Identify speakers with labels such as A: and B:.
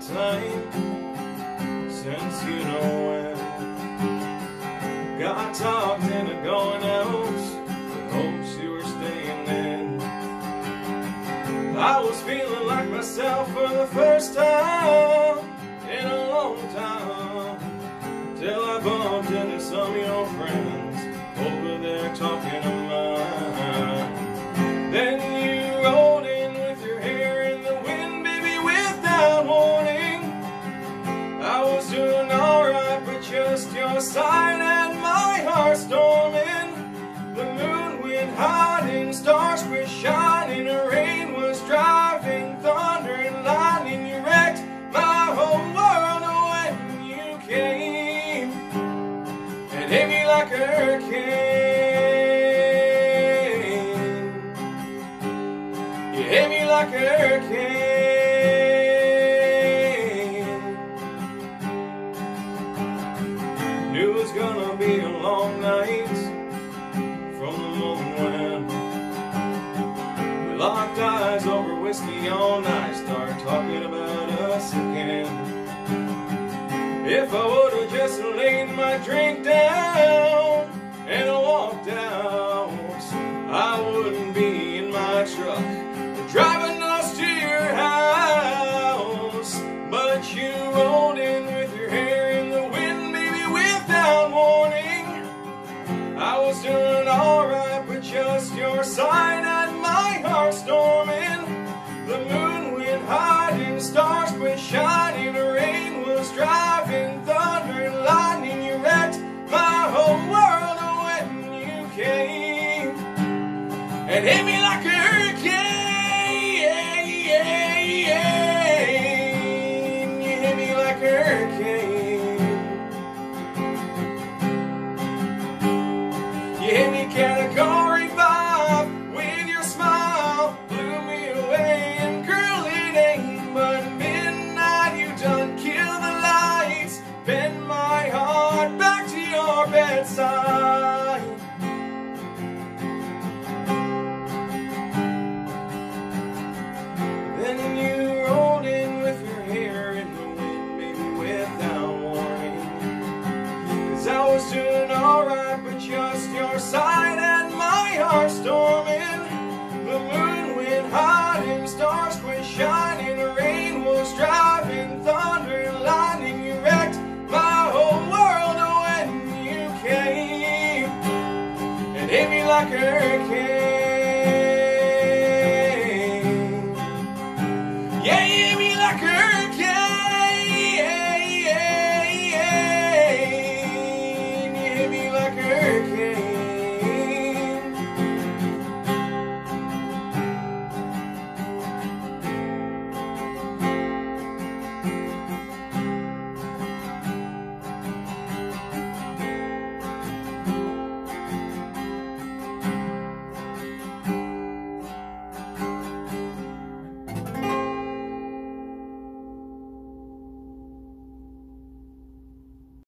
A: time since you know when. Got talked into going out with hopes you were staying in. I was feeling like myself for the first time in a long time. Till I bumped into some of your friends over there talking your and my heart storming. The moon went hiding, stars were shining, rain was driving, thunder and lightning. You wrecked my whole world when you came and hit me like a hurricane. You hit me like a hurricane. knew it was gonna be a long night from the moment when we locked eyes over whiskey all night, start talking about us again. If I would've just laid my drink down and walked out, I wouldn't be in my truck driving us to your house, but you. and hit me like a hurricane. You hit me like a hurricane. You hit me catacomb. just your side and my heart storming. The moon went hot and stars quit shining. The rain was driving, thunder and lightning. You wrecked my whole world when you came and hit me like a hurricane. like a hurricane.